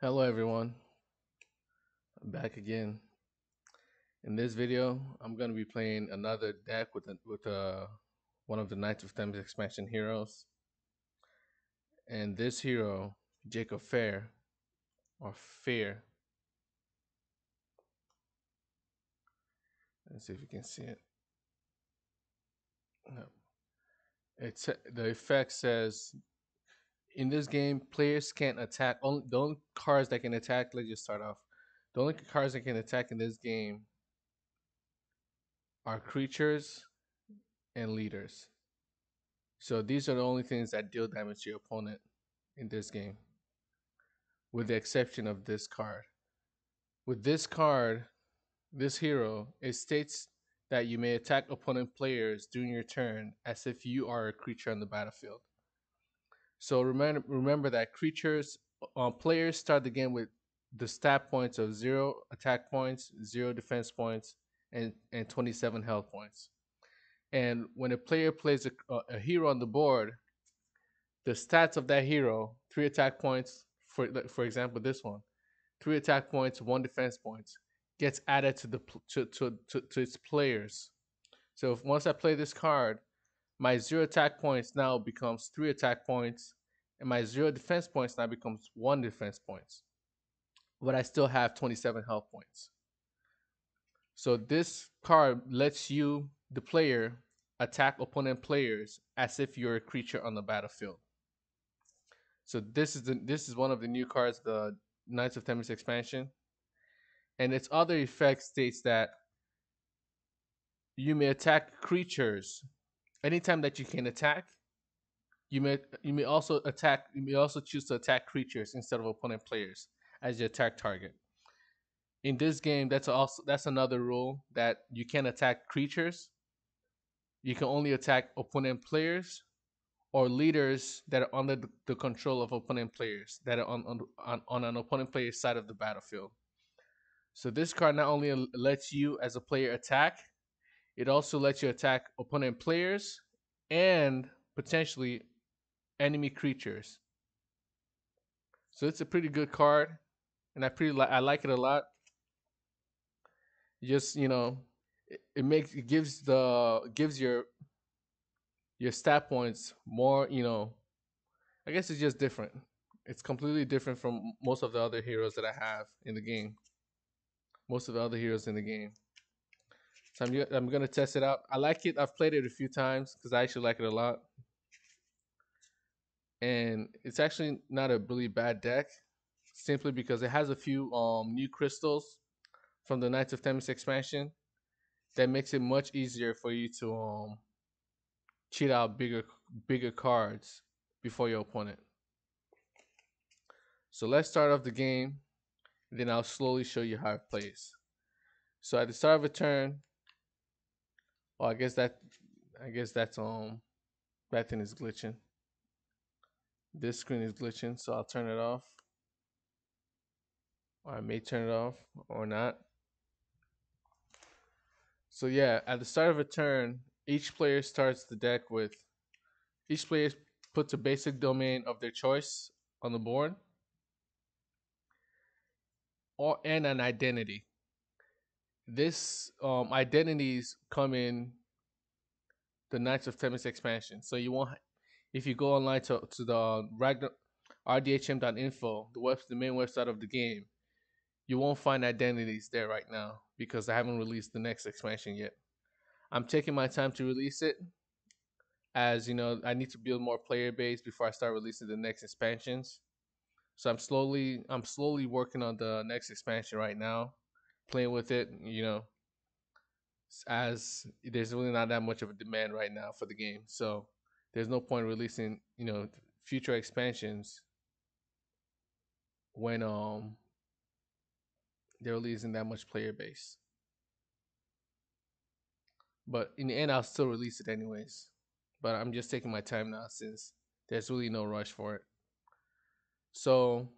Hello everyone, I'm back again. In this video, I'm gonna be playing another deck with a, with uh one of the Knights of Themis expansion heroes, and this hero, Jacob Fair, or Fear. Let's see if you can see it. No. It's the effect says in this game, players can't attack. Only the only cards that can attack. Let's just start off. The only cards that can attack in this game are creatures and leaders. So these are the only things that deal damage to your opponent in this game, with the exception of this card. With this card, this hero, it states that you may attack opponent players during your turn as if you are a creature on the battlefield. So remember, remember that creatures, uh, players start the game with the stat points of zero attack points, zero defense points, and, and 27 health points. And when a player plays a, a hero on the board, the stats of that hero, three attack points, for for example, this one, three attack points, one defense points, gets added to the to to, to, to its players. So if once I play this card, my zero attack points now becomes three attack points, and my zero defense points now becomes one defense points. But I still have 27 health points. So this card lets you, the player, attack opponent players as if you're a creature on the battlefield. So this is the this is one of the new cards, the Knights of Themis expansion. And its other effect states that you may attack creatures anytime that you can attack, you may you may also attack you may also choose to attack creatures instead of opponent players as your attack target. In this game, that's also that's another rule that you can't attack creatures. You can only attack opponent players or leaders that are under the control of opponent players that are on, on, on an opponent player's side of the battlefield. So this card not only lets you as a player attack, it also lets you attack opponent players and potentially enemy creatures. So it's a pretty good card, and I pretty li- I like it a lot. Just you know, it, it makes it gives the gives your your stat points more. You know, I guess it's just different. It's completely different from most of the other heroes that I have in the game. Most of the other heroes in the game. So I'm I'm gonna test it out. I like it. I've played it a few times because I actually like it a lot, and it's actually not a really bad deck, simply because it has a few um new crystals from the Knights of Themis expansion that makes it much easier for you to um cheat out bigger bigger cards before your opponent. So let's start off the game, then I'll slowly show you how it plays. So at the start of a turn, Oh, I guess that I guess that's um that thing is glitching. This screen is glitching, so I'll turn it off. Or I may turn it off or not. So yeah, at the start of a turn, each player starts the deck with each player puts a basic domain of their choice on the board or and an identity this um identities come in the Knights of Themis expansion. So you want if you go online to to the Ragnar rdhm.info, the web the main website of the game, you won't find identities there right now because I haven't released the next expansion yet. I'm taking my time to release it as you know I need to build more player base before I start releasing the next expansions. So I'm slowly I'm slowly working on the next expansion right now playing with it, you know, as there's really not that much of a demand right now for the game. So there's no point releasing, you know, future expansions when um there really isn't that much player base. But in the end, I'll still release it anyways. But I'm just taking my time now since there's really no rush for it. So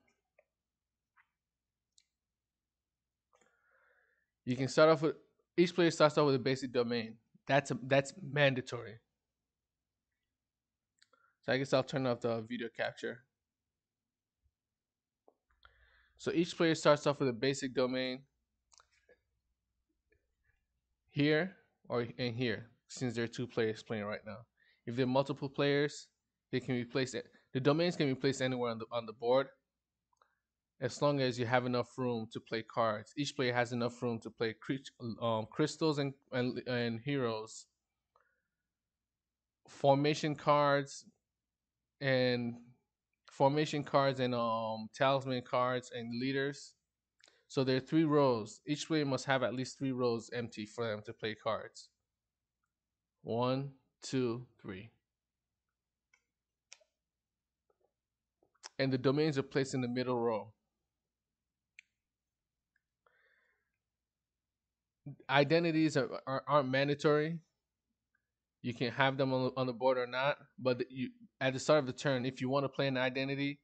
You can start off with each player starts off with a basic domain. That's a, that's mandatory. So I guess I'll turn off the video capture. So each player starts off with a basic domain here or in here, since there are two players playing right now. If there are multiple players, they can be placed. The domains can be placed anywhere on the on the board, as long as you have enough room to play cards. Each player has enough room to play um, crystals and, and and heroes, formation cards, and formation cards and um talisman cards and leaders. So there are three rows. Each player must have at least three rows empty for them to play cards. One, two, three. And the domains are placed in the middle row. Identities are, are, aren't mandatory. You can have them on, on the board or not, but you at the start of the turn, if you want to play an identity,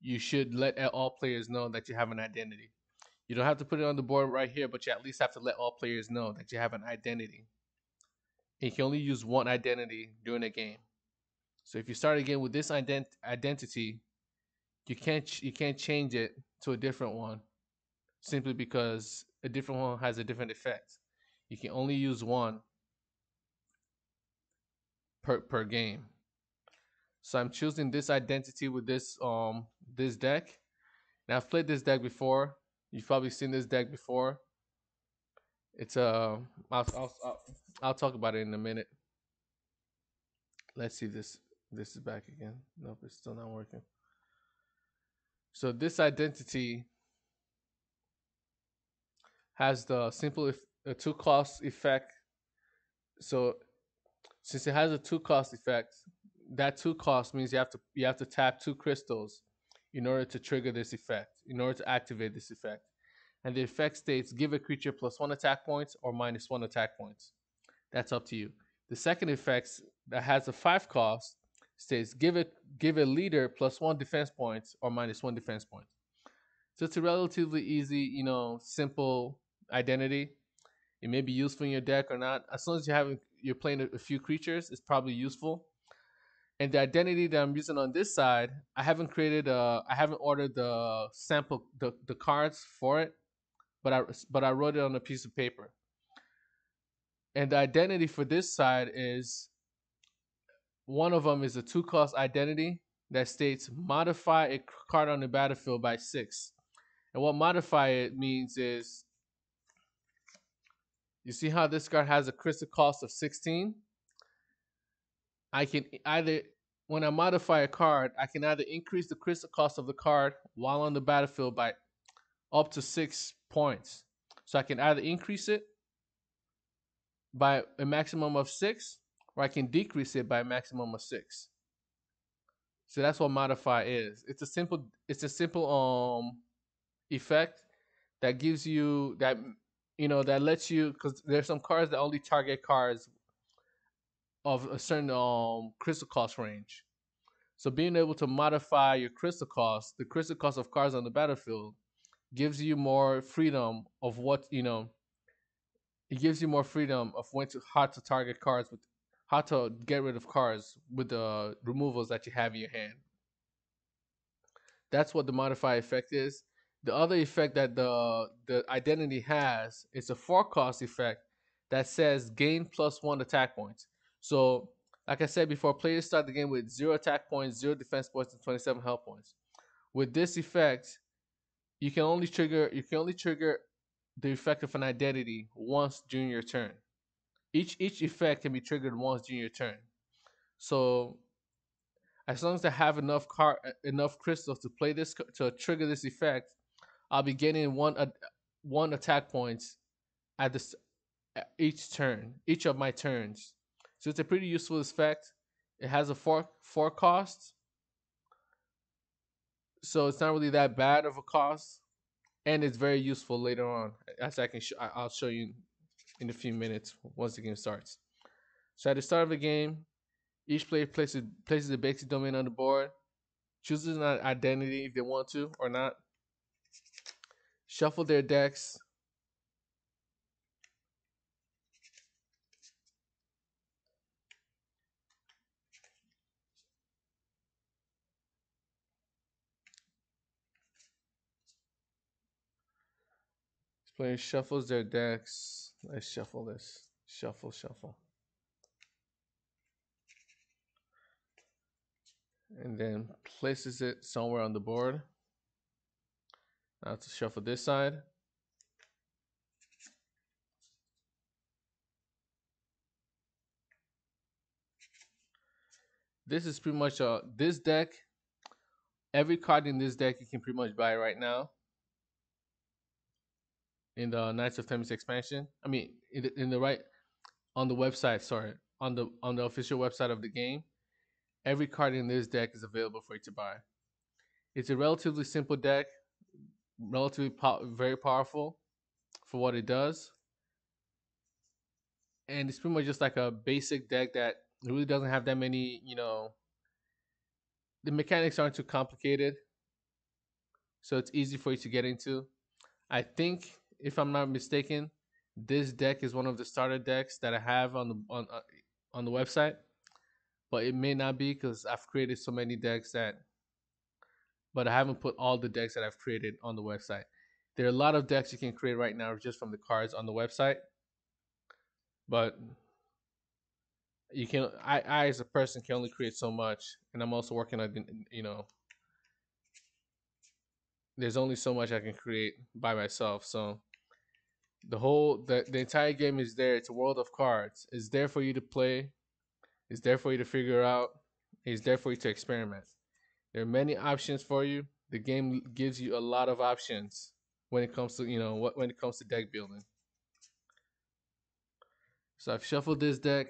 you should let all players know that you have an identity. You don't have to put it on the board right here, but you at least have to let all players know that you have an identity. And you can only use one identity during a game. So if you start again with this ident- identity, you can't you can't change it to a different one simply because a different one has a different effect. You can only use one per per game. So I'm choosing this identity with this um this deck. Now I've played this deck before. You've probably seen this deck before. It's uh, I'll, I'll, I'll, I'll talk about it in a minute. Let's see this this is back again. Nope, it's still not working. So this identity has the simple if, two cost effect. So since it has a two cost effect, that two cost means you have to you have to tap two crystals in order to trigger this effect, in order to activate this effect. And the effect states give a creature plus one attack points or minus one attack points. That's up to you. The second effect that has a five cost states give it give a leader plus one defense points or minus one defense points. So it's a relatively easy, you know, simple identity. It may be useful in your deck or not. As long as you have you're playing a, few creatures, it's probably useful. And the identity that I'm using on this side, I haven't created a, I haven't ordered the sample, the, the cards for it, but I, but I wrote it on a piece of paper. And the identity for this side is, one of them is a two cost identity that states modify a card on the battlefield by six. And what modify it means is, you see how this card has a crystal cost of 16? I can either, when I modify a card, I can either increase the crystal cost of the card while on the battlefield by up to six points. So I can either increase it by a maximum of six, or I can decrease it by a maximum of six. So that's what modify is. It's a simple, it's a simple um effect that gives you that you know that lets you because there's some cards that only target cards of a certain um, crystal cost range. So being able to modify your crystal cost, the crystal cost of cards on the battlefield, gives you more freedom of what you know. It gives you more freedom of when to how to target cards with how to get rid of cards with the removals that you have in your hand. That's what the modify effect is. The other effect that the the identity has is a forecast effect that says gain plus one attack points. So, like I said before, players start the game with zero attack points, zero defense points, and 27 health points. With this effect, you can only trigger you can only trigger the effect of an identity once during your turn. Each each effect can be triggered once during your turn. So as long as I have enough car enough crystals to play this to trigger this effect, I'll be getting one uh, one attack points at this each turn, each of my turns. So it's a pretty useful effect. It has a four four cost. So it's not really that bad of a cost. And it's very useful later on. As I can sh- I'll show you in a few minutes once the game starts. So at the start of the game, each player places places a basic domain on the board, chooses an identity if they want to or not, shuffle their decks, player shuffles their decks. Let's shuffle this. Shuffle, shuffle. And then places it somewhere on the board. Now to shuffle this side. This is pretty much uh this deck. Every card in this deck you can pretty much buy right now in the Knights of Themis expansion. I mean, in the, in the right on the website. Sorry, on the on the official website of the game. Every card in this deck is available for you to buy. It's a relatively simple deck, relatively po very powerful for what it does, and it's pretty much just like a basic deck that really doesn't have that many. You know, the mechanics aren't too complicated, so it's easy for you to get into. I think if I'm not mistaken, this deck is one of the starter decks that I have on the on uh, on the website, but it may not be because I've created so many decks that. But I haven't put all the decks that I've created on the website. There are a lot of decks you can create right now just from the cards on the website, but you can. I, I as a person can only create so much, and I'm also working on you know there's only so much I can create by myself. So the whole the, the entire game is there. It's a world of cards. It's there for you to play. It's there for you to figure out. It's there for you to experiment. There are many options for you. The game gives you a lot of options when it comes to you know what when it comes to deck building. So I've shuffled this deck.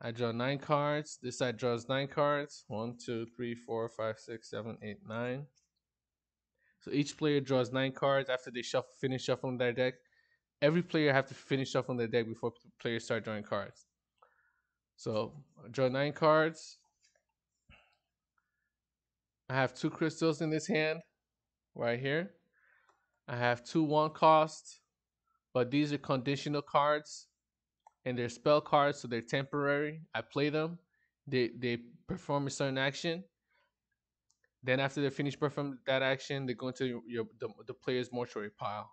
I draw nine cards. This side draws nine cards. One, two, three, four, five, six, seven, eight, nine. So each player draws nine cards after they shuffle, finish shuffling their deck. Every player have to finish shuffling their deck before players start drawing cards. So I draw nine cards. I have two crystals in this hand, right here. I have two one cost, but these are conditional cards, and they're spell cards, so they're temporary. I play them. They they perform a certain action, then after they finish performing that action, they go into your, the, the player's mortuary pile.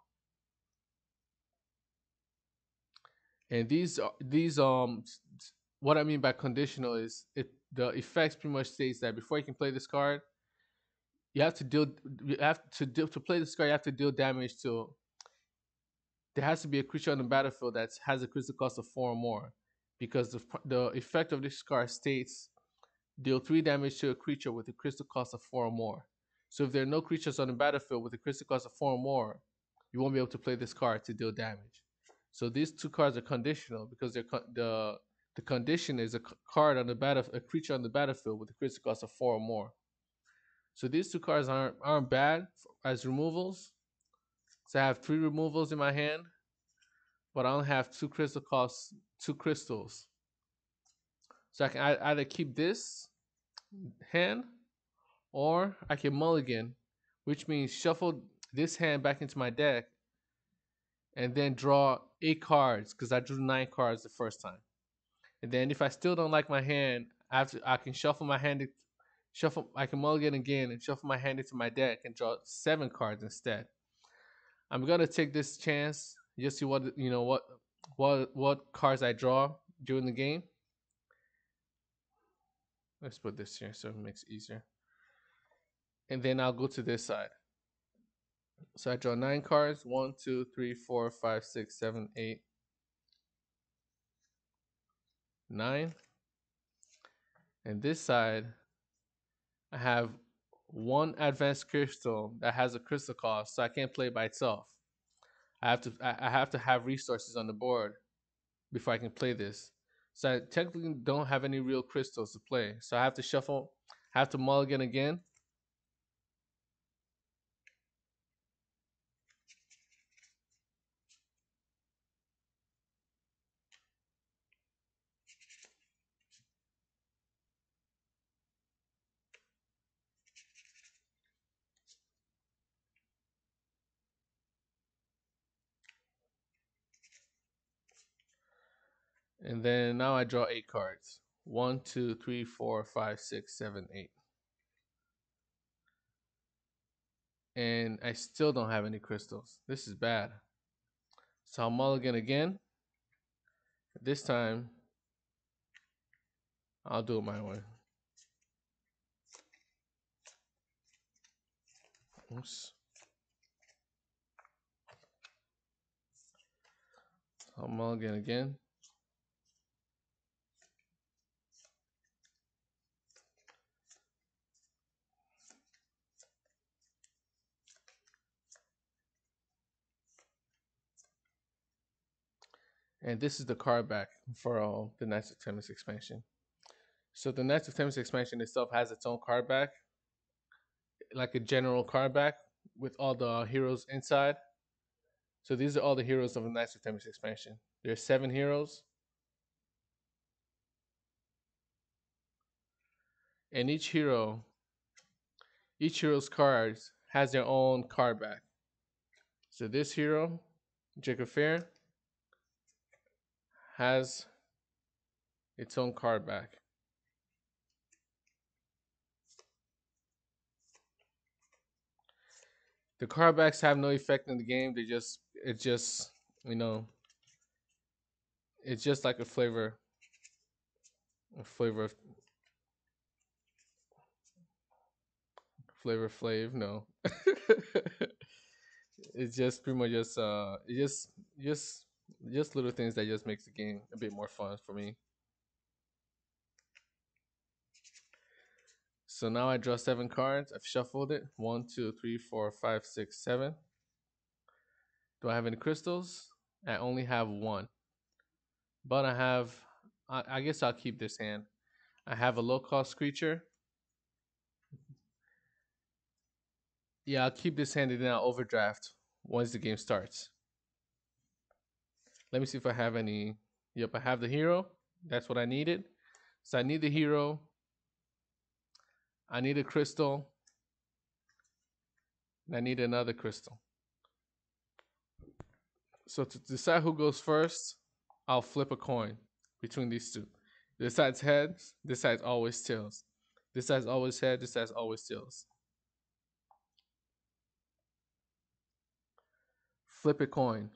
And these these um what I mean by conditional is it the effects pretty much states that before you can play this card, you have to deal you have to deal to play this card, you have to deal damage to there has to be a creature on the battlefield that has a critical cost of four or more. Because the the effect of this card states Deal 3 damage to a creature with a crystal cost of 4 or more. So if there are no creatures on the battlefield with a crystal cost of 4 or more, you won't be able to play this card to deal damage. So these two cards are conditional because they're the the condition is a card on the battle a creature on the battlefield with a crystal cost of 4 or more. So these two cards aren't aren't bad as removals. So I have three removals in my hand, but I only have two crystal costs, two crystals. So I can either keep this hand or I can mulligan, which means shuffle this hand back into my deck and then draw eight cards because I drew nine cards the first time. And then if I still don't like my hand, I to, I can shuffle my hand, shuffle I can mulligan again and shuffle my hand into my deck and draw seven cards instead. I'm gonna take this chance just see what you know what what what cards I draw during the game. Let's put this here so it makes it easier. And then I'll go to this side. So I draw nine cards. One, two, three, four, five, six, seven, eight, nine. And this side, I have one advanced crystal that has a crystal cost, so I can't play by itself. I have to I have to have resources on the board before I can play this. So I technically don't have any real crystals to play. So I have to shuffle, I have to mulligan again. And then now I draw eight cards. One, two, three, four, five, six, seven, eight. And I still don't have any crystals. This is bad. So I'll mulligan again. This time, I'll do it my way. Oops. I'll mulligan again. And this is the card back for uh, the Knights of Themis expansion. So the Knights of Themis expansion itself has its own card back, like a general card back with all the heroes inside. So these are all the heroes of the Knights of Themis expansion. There's seven heroes. And each hero, each hero's cards has their own card back. So this hero, Jacob Fair, has its own card back. The card backs have no effect in the game. They just, it's just, you know, it's just like a flavor, a flavor of, flavor flav. No, it's just pretty much just, uh, it just, just just little things that just makes the game a bit more fun for me. So now I draw seven cards. I've shuffled it. One, two, three, four, five, six, seven. Do I have any crystals? I only have one. But I have, I, I guess I'll keep this hand. I have a low cost creature. Yeah, I'll keep this hand and then I'll overdraft once the game starts. Let me see if I have any. Yep, I have the hero. That's what I needed. So I need the hero. I need a crystal. And I need another crystal. So to decide who goes first, I'll flip a coin between these two. This side's heads, this side's always tails. This side's always head, this side's always tails. Flip a coin.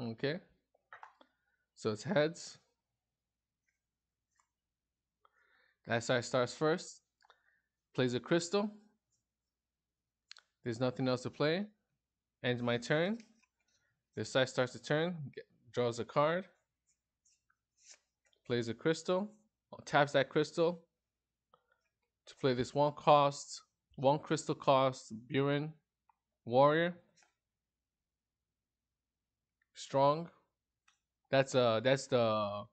Okay. So it's heads. That side starts first. Plays a crystal. There's nothing else to play. Ends my turn. This side starts to turn. Get, draws a card. Plays a crystal. Taps that crystal to play this one cost, one crystal cost Buran Warrior strong. That's uh that's the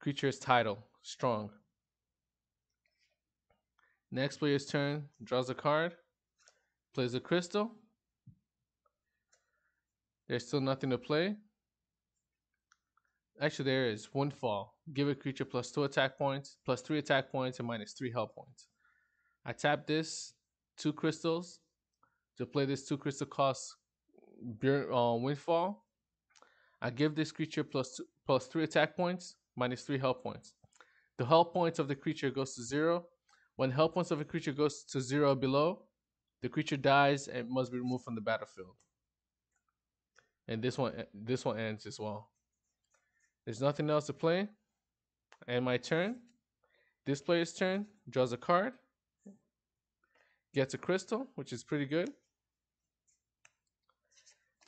creature's title, strong. Next player's turn, draws a card, plays a crystal. There's still nothing to play. Actually, there is Windfall. Give a creature plus two attack points, plus three attack points, and minus three health points. I tap this two crystals to play this two crystal cost uh, Windfall. I give this creature plus two, plus three attack points, minus three health points. The health points of the creature goes to zero. When health points of a creature goes to zero below, the creature dies and must be removed from the battlefield. And this one, this one ends as well. There's nothing else to play. And my turn. This player's turn draws a card, gets a crystal, which is pretty good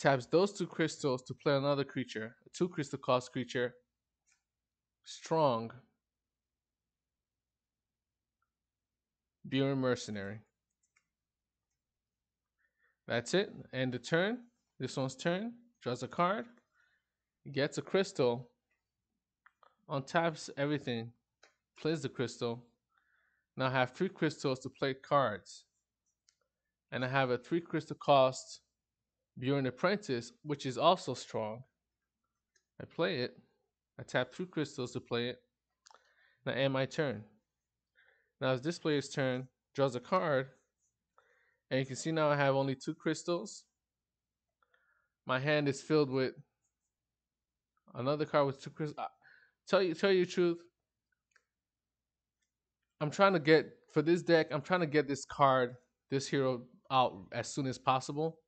taps those two crystals to play another creature, a two crystal cost creature, strong, Buran Mercenary. That's it. And the turn, this one's turn, draws a card, gets a crystal, untaps everything, plays the crystal. Now I have three crystals to play cards. And I have a three crystal cost Buran Apprentice, which is also strong. I play it. I tap two crystals to play it. Now end my turn. Now it's this player's turn, draws a card, and you can see now I have only two crystals. My hand is filled with Another card with two crystals. Tell you, tell you the truth. I'm trying to get for this deck. I'm trying to get this card, this hero, out as soon as possible.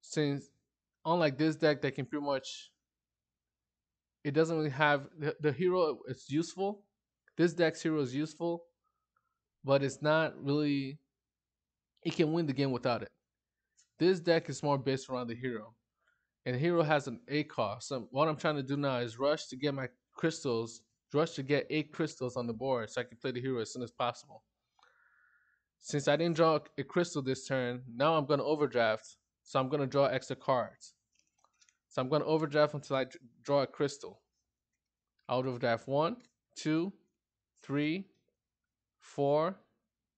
Since, unlike this deck, that can pretty much, it doesn't really have the, the hero. It's useful. This deck's hero is useful, but it's not really. It can win the game without it. This deck is more based around the hero and hero has an A cost. So what I'm trying to do now is rush to get my crystals, rush to get eight crystals on the board so I can play the hero as soon as possible. Since I didn't draw a crystal this turn, now I'm going to overdraft. So I'm going to draw extra cards. So I'm going to overdraft until I draw a crystal. I'll overdraft one, two, three, four,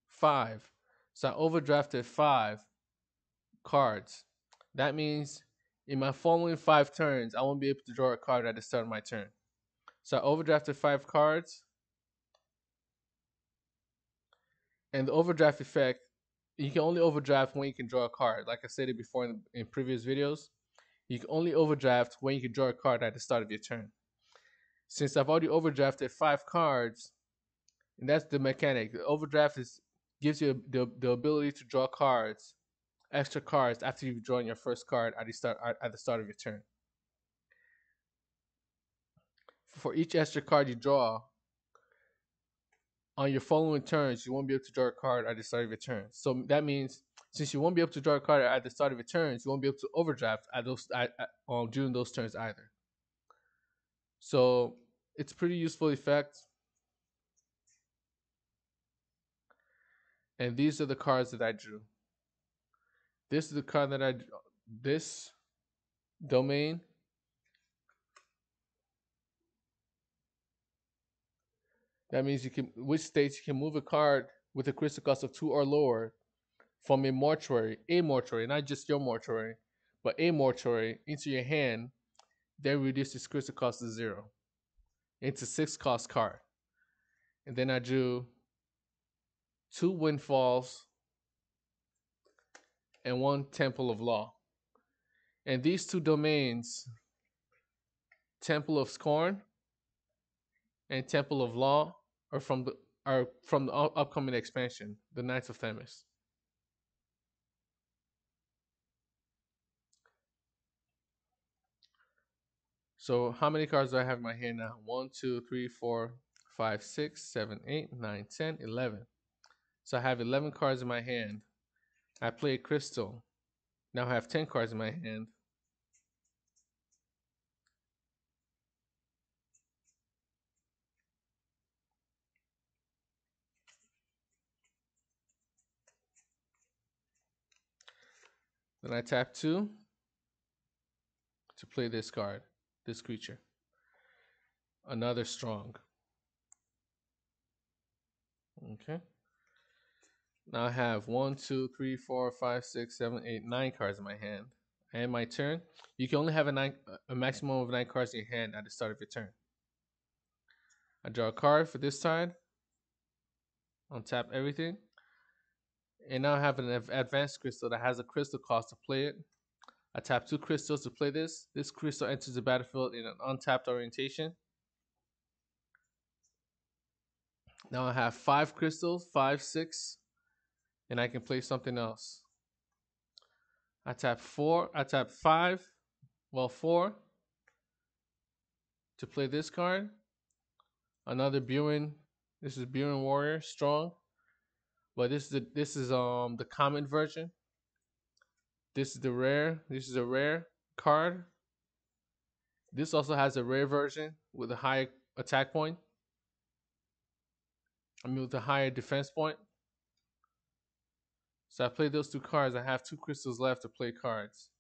five. So I overdrafted five cards. That means in my following five turns, I won't be able to draw a card at the start of my turn. So I overdrafted five cards. And the overdraft effect, you can only overdraft when you can draw a card. Like I said it before in, in previous videos, you can only overdraft when you can draw a card at the start of your turn. Since I've already overdrafted five cards, and that's the mechanic. The overdraft is gives you the, the ability to draw cards extra cards after you've drawn your first card at the start at the start of your turn. For each extra card you draw, on your following turns, you won't be able to draw a card at the start of your turn. So that means since you won't be able to draw a card at the start of your turns, you won't be able to overdraft at those at, at, um, during those turns either. So it's pretty useful effect. And these are the cards that I drew. This is the card that I this domain That means you can which states you can move a card with a crystal cost of two or lower from a mortuary, a mortuary, not just your mortuary, but a mortuary into your hand, then reduce its crystal cost to zero. It's a six cost card. And then I drew two windfalls and one temple of law. And these two domains, Temple of Scorn and Temple of Law, are from the are from the upcoming expansion, the Knights of Themis. So how many cards do I have in my hand now? 1, 2, 3, 4, 5, 6, 7, 8, 9, 10, 11. So I have 11 cards in my hand. I play crystal. Now I have 10 cards in my hand. Then I tap two to play this card, this creature. Another strong. Okay. Now I have one, two, three, four, five, six, seven, eight, nine cards in my hand. And my turn. You can only have a nine, a maximum of nine cards in your hand at the start of your turn. I draw a card for this side. Untap everything. And now I have an advanced crystal that has a crystal cost to play it. I tap two crystals to play this. This crystal enters the battlefield in an untapped orientation. Now I have five crystals, five, six, and I can play something else. I tap four, I tap five, well, four to play this card. Another Buran, this is Buran Warrior, strong. But this is the this is um the common version. This is the rare. This is a rare card. This also has a rare version with a high attack point. I mean with a higher defense point. So I played those two cards. I have two crystals left to play cards.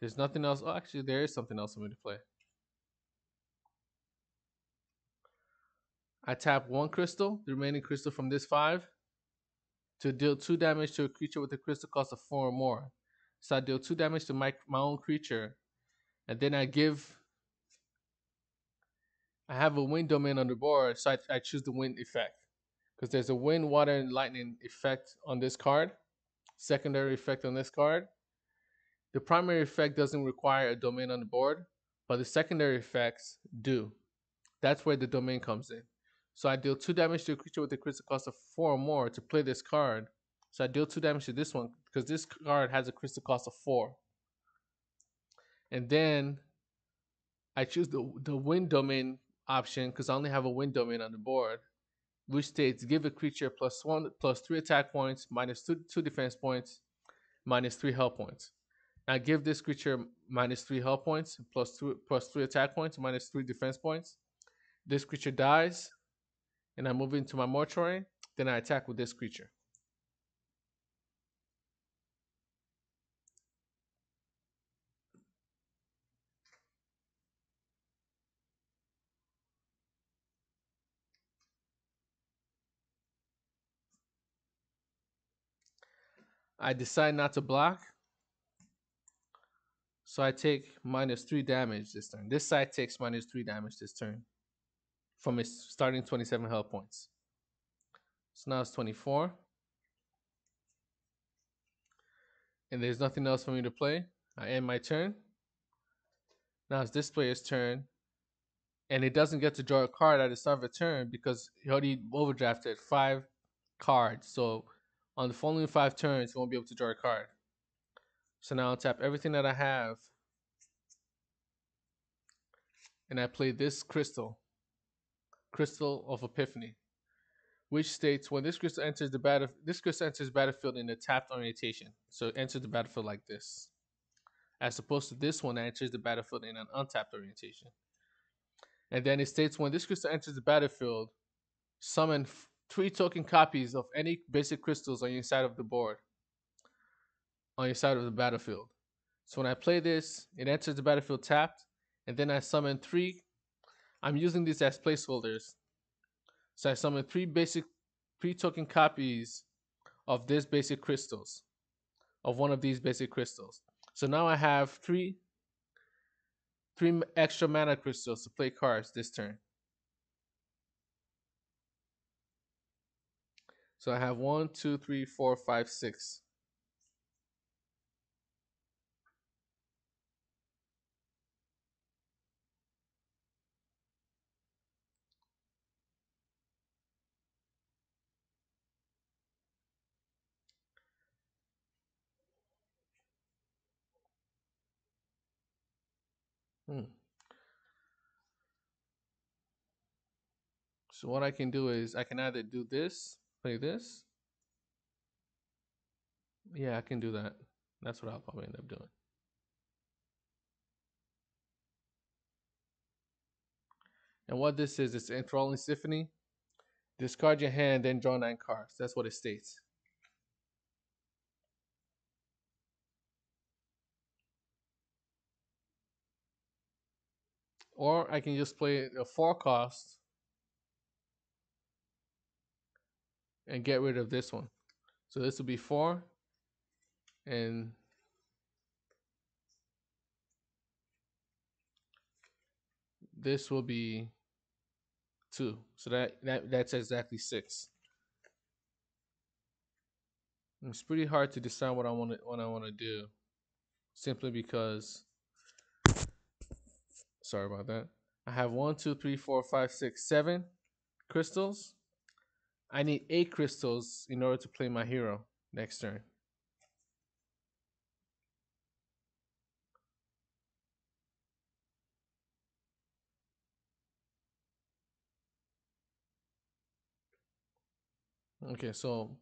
There's nothing else. Oh, actually, there is something else for me to play. I tap one crystal, the remaining crystal from this five, to deal two damage to a creature with a crystal cost of four or more. So I deal two damage to my, my own creature, and then I give. I have a wind domain on the board, so I, I choose the wind effect. Because there's a wind, water, and lightning effect on this card secondary effect on this card. The primary effect doesn't require a domain on the board, but the secondary effects do. That's where the domain comes in. So I deal two damage to a creature with a critical cost of four or more to play this card. So I deal two damage to this one because this card has a crystal cost of four. And then I choose the the wind domain option because I only have a wind domain on the board, which states give a creature plus one plus three attack points, minus two two defense points, minus three health points. Now give this creature minus three health points, plus two plus three attack points, minus three defense points. This creature dies, and I move into my mortuary. Then I attack with this creature. I decide not to block. So I take minus three damage this turn. This side takes minus three damage this turn from his starting 27 health points. So now it's 24. And there's nothing else for me to play. I end my turn. Now it's this player's turn. And it doesn't get to draw a card at the start of a turn because he already overdrafted five cards. So on the following five turns, he won't be able to draw a card. So now I'll tap everything that I have. And I play this crystal. Crystal of Epiphany. Which states when this crystal enters the battle this crystal enters battlefield in a tapped orientation. So it enters the battlefield like this. As opposed to this one that enters the battlefield in an untapped orientation. And then it states when this crystal enters the battlefield, summon three token copies of any basic crystals on your side of the board, on your side of the battlefield. So when I play this, it enters the battlefield tapped, and then I summon three. I'm using these as placeholders. So I summon three basic, three token copies of this basic crystals, of one of these basic crystals. So now I have three, three extra mana crystals to play cards this turn. So I have one, two, three, four, five, six. Hmm. So what I can do is I can either do this play this. Yeah, I can do that. That's what I'll probably end up doing. And what this is, it's enthralling symphony. Discard your hand, then draw nine cards. That's what it states. Or I can just play a four cost and get rid of this one. So this will be 4 and this will be 2. So that, that that's exactly 6. It's pretty hard to decide what I want to what I want to do simply because sorry about that. I have one, two, three, four, five, six, seven crystals. I need eight crystals in order to play my hero next turn. Okay, so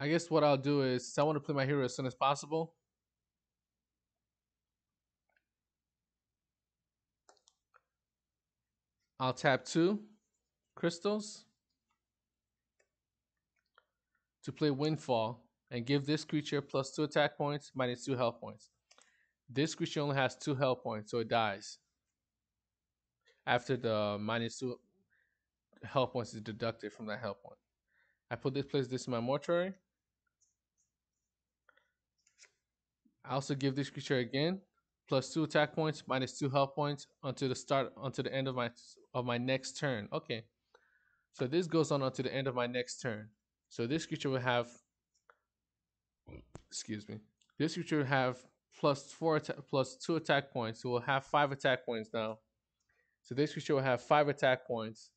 I guess what I'll do is I want to play my hero as soon as possible. I'll tap two crystals to play Windfall and give this creature plus two attack points, minus two health points. This creature only has two health points, so it dies. After the minus two health points is deducted from that health point. I put this place this in my mortuary. I also give this creature again plus two attack points, minus two health points until the start until the end of my of my next turn. Okay. So this goes on until the end of my next turn. So this creature will have, excuse me, this creature will have plus four plus two attack points. So we'll have five attack points now. So this creature will have five attack points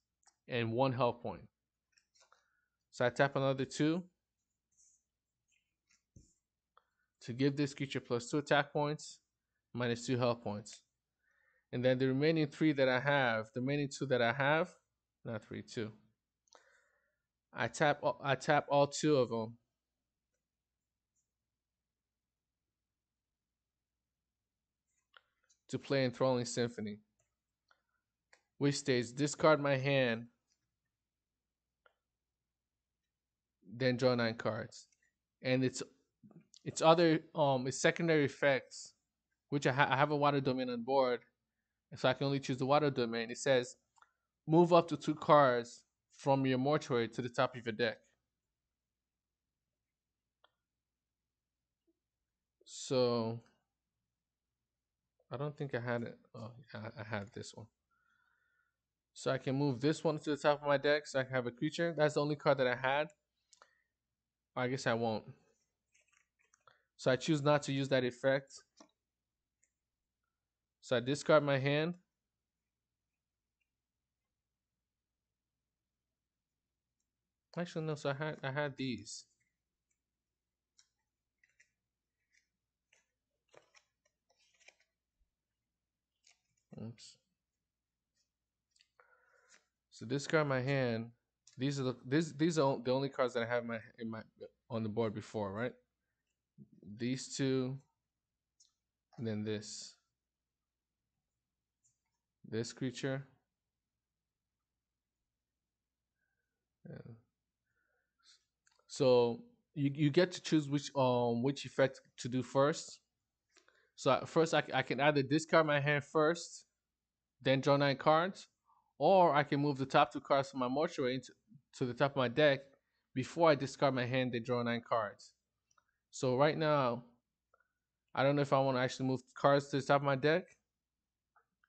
and one health point. So I tap another two to give this creature plus two attack points, minus two health points. And then the remaining three that I have, the remaining two that I have, not three, two. I tap I tap all two of them. To play Enthralling Symphony. Which states discard my hand, then draw nine cards. And it's it's other um it's secondary effects, which I, ha- I have a water domain on board, so I can only choose the water domain. It says move up to two cards from your mortuary to the top of your deck. So I don't think I had it. Oh, I, I had this one. So I can move this one to the top of my deck so I can have a creature. That's the only card that I had. I guess I won't. So I choose not to use that effect. So I discard my hand. Actually, no. So I had I had these. Oops. So discard my hand. These are the these these are the only cards that I have my in my on the board before, right? These two, and then this. This creature. And so you you get to choose which um which effect to do first. So first I, I can either discard my hand first, then draw nine cards, or I can move the top two cards from my mortuary into to the top of my deck before I discard my hand and draw nine cards. So right now, I don't know if I want to actually move cards to the top of my deck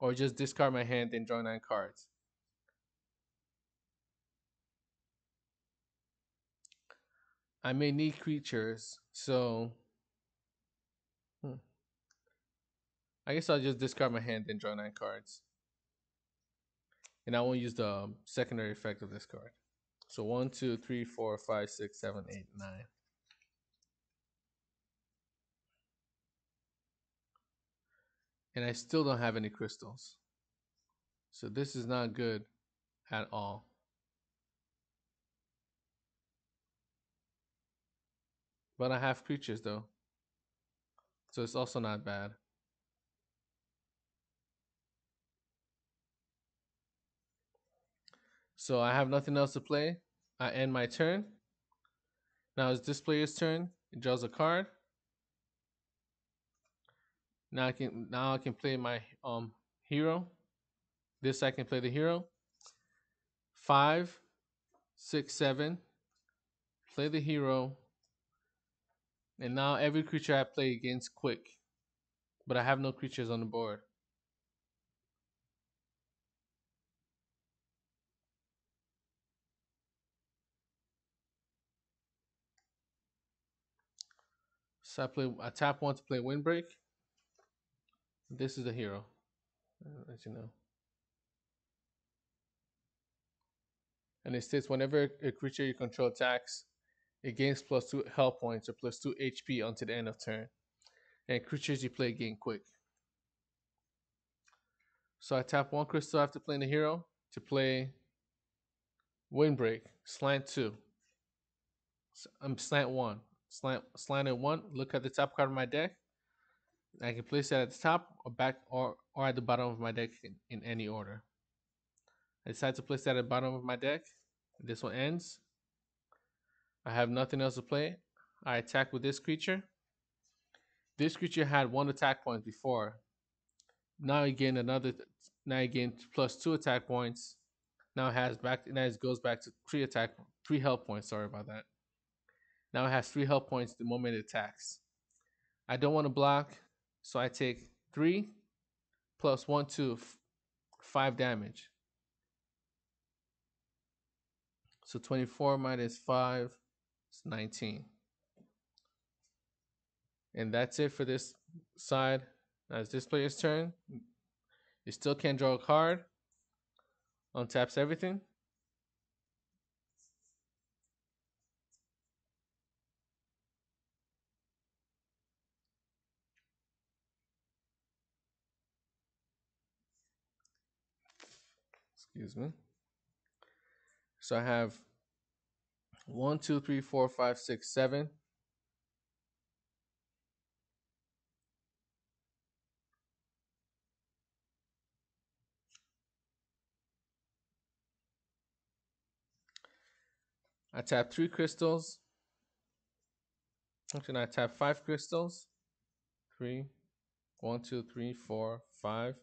or just discard my hand and draw nine cards. I may need creatures, so hmm. I guess I'll just discard my hand and draw nine cards. And I won't use the um, secondary effect of this card. So one, two, three, four, five, six, seven, eight, nine. And I still don't have any crystals. So this is not good at all. But I have creatures though. So it's also not bad. So I have nothing else to play. I end my turn. Now it's this player's turn. He draws a card. Now I can now I can play my um hero. This I can play the hero. Five, six, seven. Play the hero. And now every creature I play against quick. But I have no creatures on the board. So I play I tap one to play windbreak. This is the hero. I'll you know. And it states whenever a creature you control attacks, it gains plus two health points or plus two HP until the end of turn. And creatures you play gain quick. So I tap one crystal after playing the hero to play Windbreak, slant two. I'm um, slant one slant slanted one. Look at the top card of my deck. I can place that at the top or back or, or at the bottom of my deck in, in any order. I decide to place that at the bottom of my deck. This one ends. I have nothing else to play. I attack with this creature. This creature had one attack point before. Now I gain another. Now I gain plus two attack points. Now it has back. Now it goes back to three attack, three health points. Sorry about that. Now it has three health points the moment it attacks. I don't want to block, so I take three plus one, two, five damage. So 24 minus 5 is 19. And that's it for this side. Now it's this player's turn. You still can't draw a card. Untaps everything. Excuse me. So I have one, two, three, four, five, six, seven. I tap three crystals. Actually, I tap five crystals. Three, one, two, three, four, five.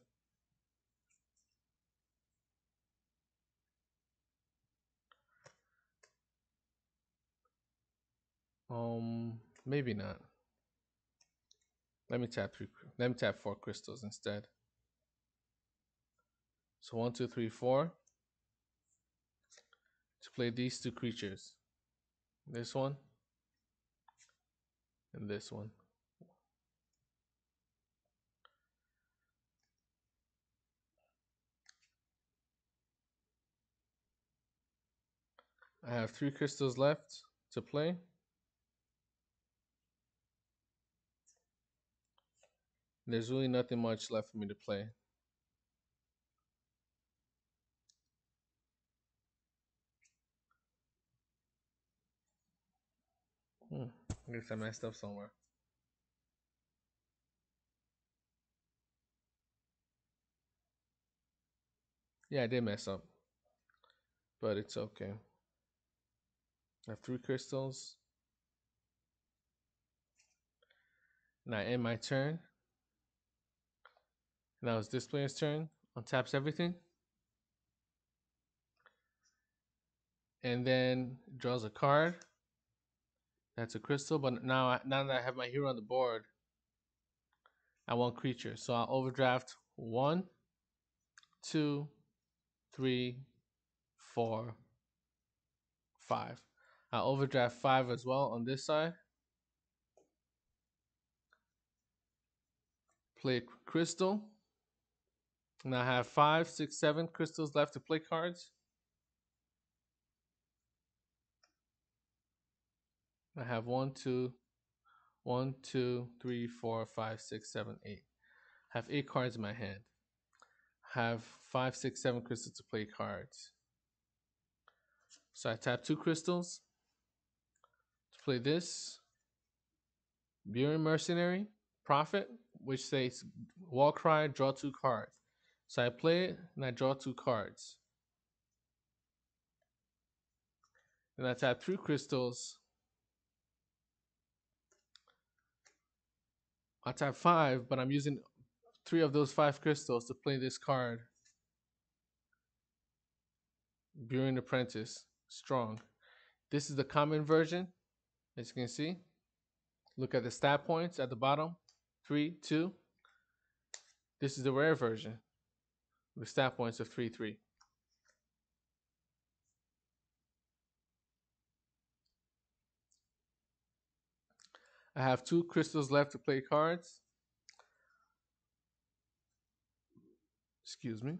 Um, maybe not. Let me tap three. Let me tap four crystals instead. So one, two, three, four. To play these two creatures. This one. And this one. I have three crystals left to play. There's really nothing much left for me to play. Hmm. I guess I messed up somewhere. Yeah, I did mess up. But it's okay. I have three crystals. Now in my turn. Now it's this player's turn. Untaps everything. And then draws a card. That's a crystal. But now, now that I have my hero on the board, I want creatures. So I'll overdraft one, two, three, four, five. I'll overdraft five as well on this side. Play crystal. And I have five, six, seven crystals left to play cards. I have one, two, one, two, three, four, five, six, seven, eight. I have eight cards in my hand. I have five, six, seven crystals to play cards. So I tap two crystals to play this. Buran Mercenary, Prophet, which says Warcry, draw two cards. So I play and I draw two cards. And I tap three crystals. I tap five, but I'm using three of those five crystals to play this card. Buran Apprentice, strong. This is the common version, as you can see. Look at the stat points at the bottom. Three, two. This is the rare version with stat points of 3 3. I have two crystals left to play cards. Excuse me.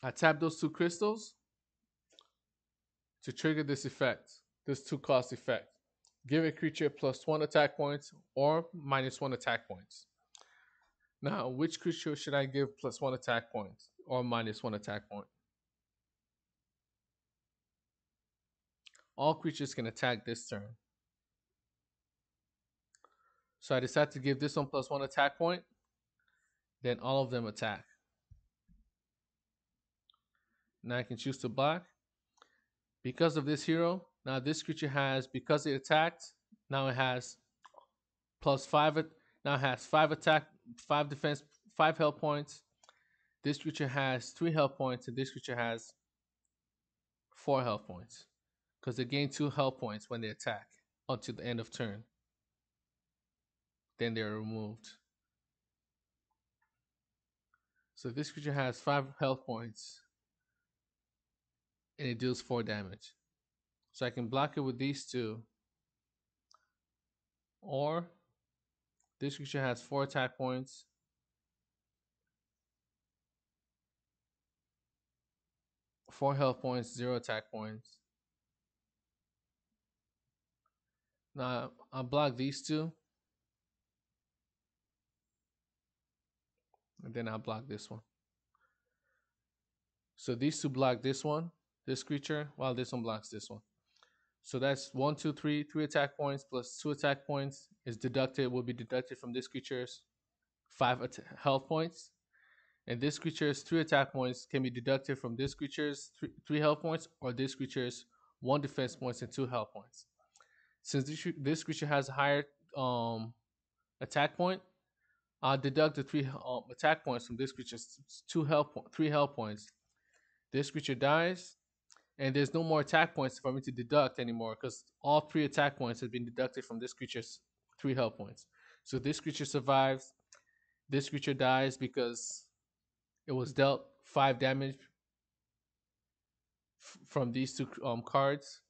I tap those two crystals to trigger this effect, this two cost effect. Give a creature plus one attack points or minus one attack points. Now, which creature should I give plus one attack points or minus one attack point? All creatures can attack this turn. So I decide to give this one plus one attack point. Then all of them attack. Now I can choose to block. Because of this hero, now this creature has, because it attacked, now it has plus five, now it has five attack five defense, five health points. This creature has three health points, and this creature has four health points. Because they gain two health points when they attack until the end of turn. Then they're removed. So this creature has five health points. And it deals four damage. So I can block it with these two. Or This creature has four attack points. Four health points, zero attack points. Now I'll block these two. And then I'll block this one. So these two block this one, this creature, while this one blocks this one. So that's one, two, three, three attack points plus two attack points is deducted, will be deducted from this creature's five health points. And this creature's three attack points can be deducted from this creature's three, three health points or this creature's one defense points and two health points. Since this, this creature has a higher um, attack point, I'll deduct the three um, attack points from this creature's two health three health points. This creature dies, and there's no more attack points for me to deduct anymore because all three attack points have been deducted from this creature's three health points. So this creature survives. This creature dies because it was dealt five damage from these two um, cards.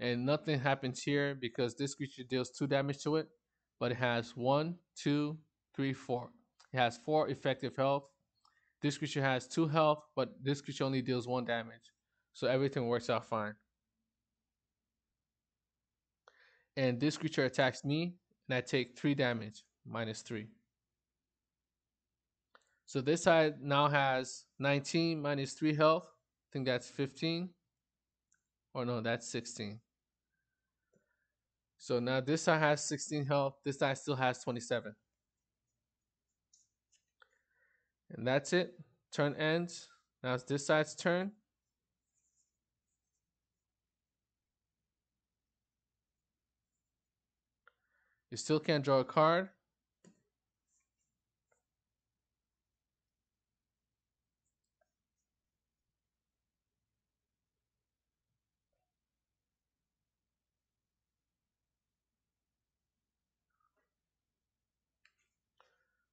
And nothing happens here because this creature deals two damage to it, but it has one, two, three, four. It has four effective health. This creature has two health, but this creature only deals one damage. So everything works out fine. And this creature attacks me, and I take three damage, minus three. So this side now has 19 minus 3 health. I think that's 15. Or no, that's 16. So now this side has 16 health. This side still has 27. And that's it. Turn ends. Now it's this side's turn. You still can't draw a card.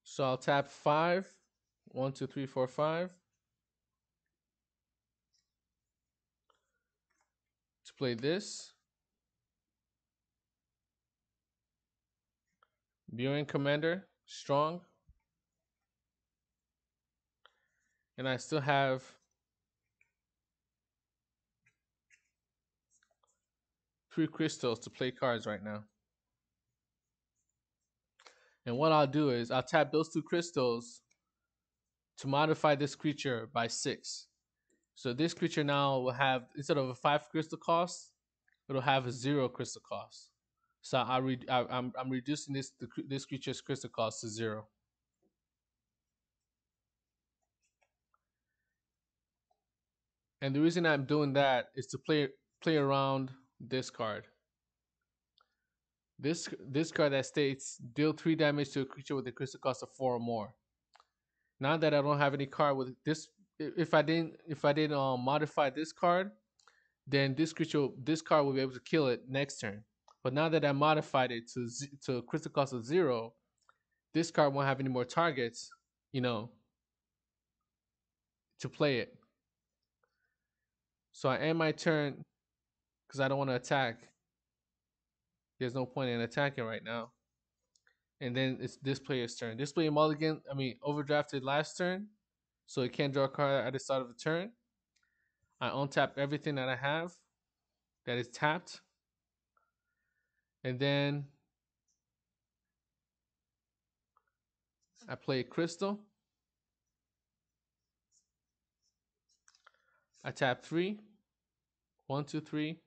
So I'll tap five. One, two, three, four, five. To play this. Viewing Commander, strong. And I still have three crystals to play cards right now. And what I'll do is I'll tap those two crystals to modify this creature by six. So this creature now will have, instead of a five crystal cost, it'll have a zero crystal cost. So I re I, am I'm, I'm reducing this the, this creature's crystal cost to zero. And the reason I'm doing that is to play play around this card. This this card that states deal three damage to a creature with a crystal cost of four or more. Now that I don't have any card with this, if I didn't if I didn't um, modify this card, then this creature this card will be able to kill it next turn. But now that I modified it to to crystal cost of zero, this card won't have any more targets, you know, to play it. So I end my turn because I don't want to attack there's no point in attacking right now. And then it's this player's turn. This player mulligan, I mean, overdrafted last turn, so he can't draw a card at the start of the turn. I untap everything that I have that is tapped. And then I play a crystal. I tap three. One, two, three.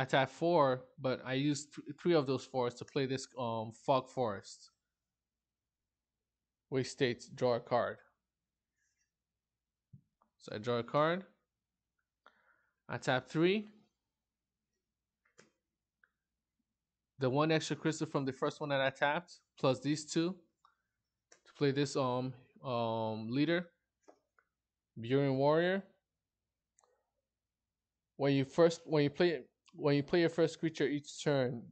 I tap four, but I use th three of those fours to play this um, Fog Forest, which states draw a card. So I draw a card. I tap three. The one extra crystal from the first one that I tapped, plus these two, to play this um um leader, Buran Warrior. When you first when you play when you play your first creature each turn,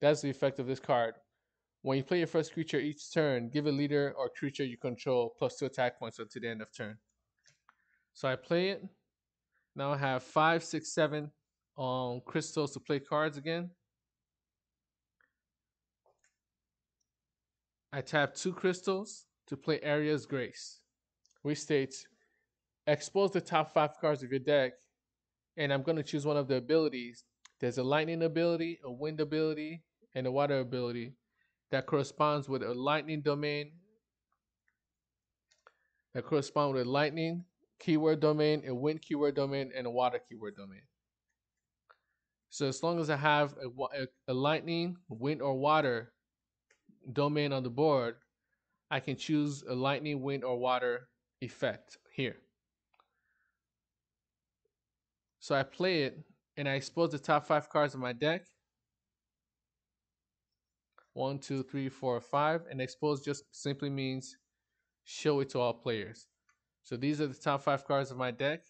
that's the effect of this card. When you play your first creature each turn, give a leader or creature you control plus two attack points until the end of turn. So I play it. Now I have five, six, seven um, crystals to play cards again. I tap two crystals to play Area's Grace, which states expose the top five cards of your deck, and I'm going to choose one of the abilities. There's a lightning ability, a wind ability, and a water ability that corresponds with a lightning domain that correspond with a lightning keyword domain, a wind keyword domain, and a water keyword domain. So as long as I have a, a, a lightning, wind, or water domain on the board, I can choose a lightning, wind, or water effect here. So I play it and I expose the top five cards of my deck. One, two, three, four, five. And expose just simply means show it to all players. So these are the top five cards of my deck.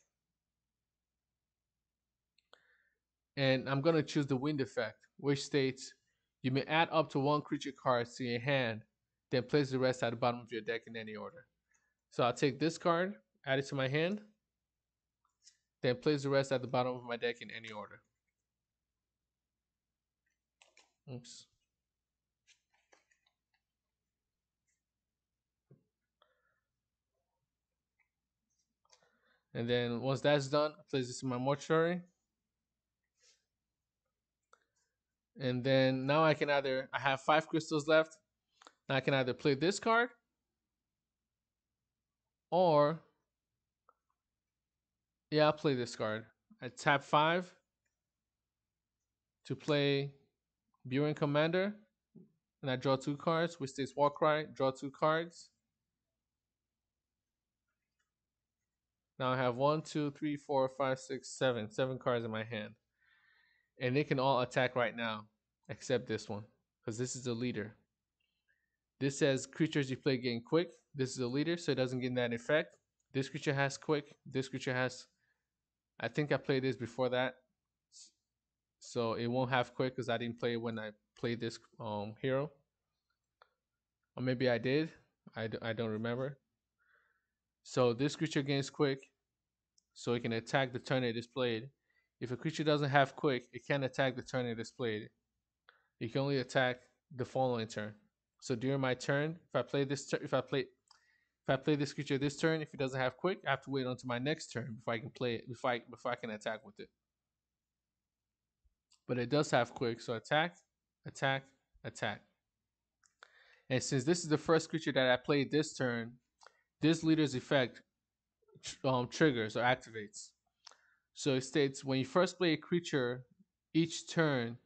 And I'm going to choose the wind effect, which states you may add up to one creature card to your hand, then place the rest at the bottom of your deck in any order. So I'll take this card, add it to my hand, then place the rest at the bottom of my deck in any order. Oops. And then once that's done, I place this in my mortuary. And then now I can either, I have five crystals left. Now I can either play this card or, yeah, I'll play this card. I tap five to play Buran Commander. And I draw two cards, which states Warcry, draw two cards. Now I have one, two, three, four, five, six, seven, seven cards in my hand and they can all attack right now except this one because this is the leader this says creatures you play gain quick this is a leader so it doesn't get that effect this creature has quick this creature has i think i played this before that. So it won't have quick because i didn't play when i played this um hero. Or maybe i did. I d- I don't remember. So this creature gains quick so it can attack the turn it is played. If a creature doesn't have quick, it can't attack the turn it is played. It can only attack the following turn. So during my turn, if I play this, if I play, if I play this creature this turn, if it doesn't have quick, I have to wait until my next turn before I can play it, before I before I can attack with it. But it does have quick, so attack, attack, attack. And since this is the first creature that I played this turn, this leader's effect um, triggers or activates. So it states when you first play a creature, each turn,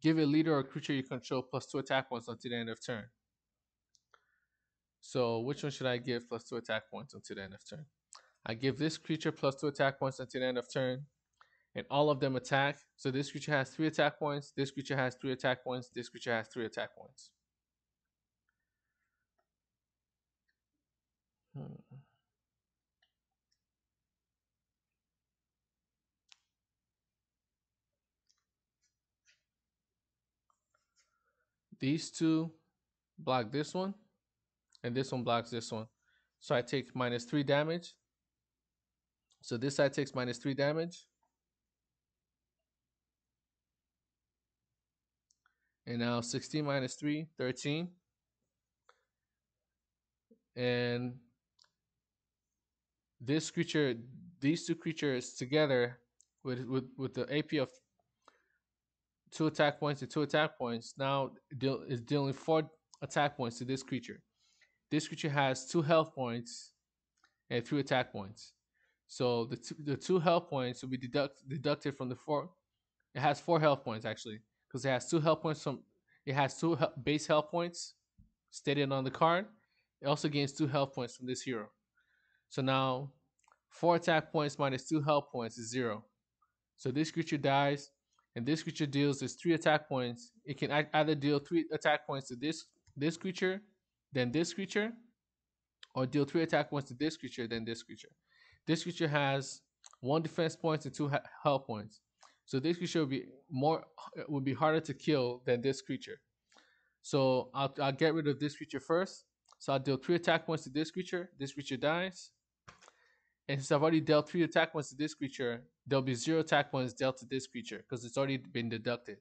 give a leader or creature you control plus two attack points until the end of turn. So which one should I give plus two attack points until the end of turn? I give this creature plus two attack points until the end of turn, and all of them attack. So this creature has three attack points, this creature has three attack points, this creature has three attack points. Hmm. these two block this one, and this one blocks this one. So I take minus 3 damage. So this side takes minus 3 damage. And now 16 minus 3, 13. And this creature, these two creatures together with, with, with the AP of two attack points to two attack points. Now deal, is dealing four attack points to this creature. This creature has two health points and three attack points. So the two, the two health points will be deduct, deducted from the four. It has four health points actually because it has two health points from. It has two base health points stated on the card. It also gains two health points from this hero. So now, four attack points minus two health points is zero. So this creature dies and this creature deals is three attack points. It can either deal three attack points to this this creature, then this creature, or deal three attack points to this creature, then this creature. This creature has one defense points and two health points. So this creature will be more would be harder to kill than this creature. So I'll, I'll get rid of this creature first. So I'll deal three attack points to this creature. This creature dies. And since I've already dealt three attack points to this creature, there'll be zero attack points dealt to this creature because it's already been deducted.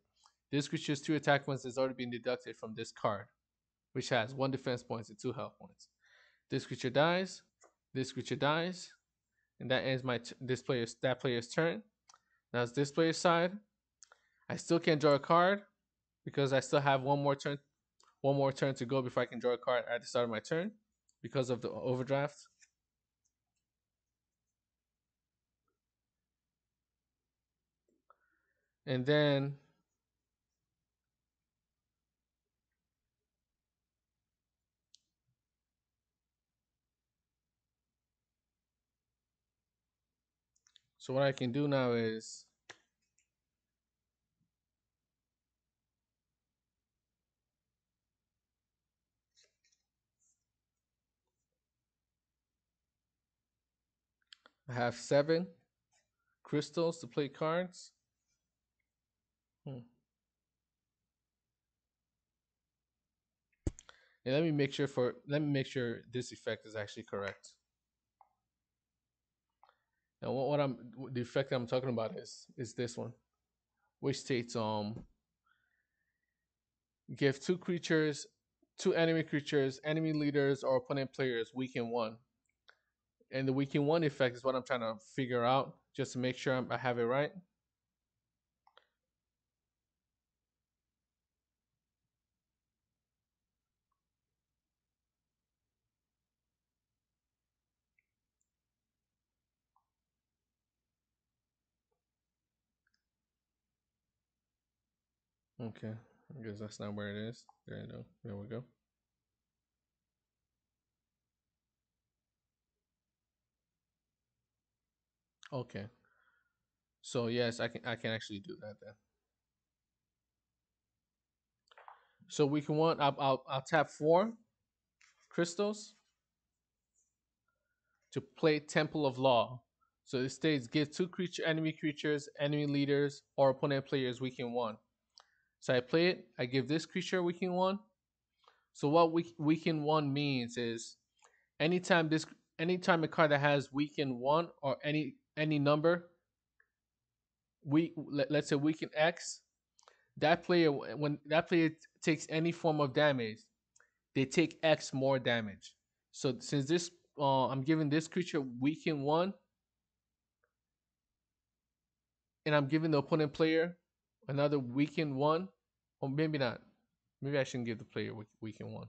This creature's two attack points has already been deducted from this card. Which has one defense points and two health points. This creature dies. This creature dies, and that ends my this player's that player's turn. Now it's this player's side. I still can't draw a card because I still have one more turn, one more turn to go before I can draw a card at the start of my turn because of the overdraft. And then So what I can do now is I have seven crystals to play cards. Hmm. And let me make sure for let me make sure this effect is actually correct. Now what, what I'm the effect I'm talking about is is this one, which states um give two creatures, two enemy creatures, enemy leaders, or opponent players weaken one. And the weaken one effect is what I'm trying to figure out just to make sure I'm, I have it right. Okay, I guess that's not where it is. There you go. There we go. Okay. So yes, I can I can actually do that then. So we can want I'll, I'll, I'll tap four crystals to play Temple of Law. So it states give two creature enemy creatures, enemy leaders, or opponent players weaken one. So I play it, I give this creature weaken one. So what weak, weaken one means is anytime this anytime a card that has weaken one or any any number we let, let's say weaken X, that player when that player takes any form of damage, they take X more damage. So since this uh, I'm giving this creature weaken one, and I'm giving the opponent player another weaken one, or maybe not. Maybe I shouldn't give the player weaken one.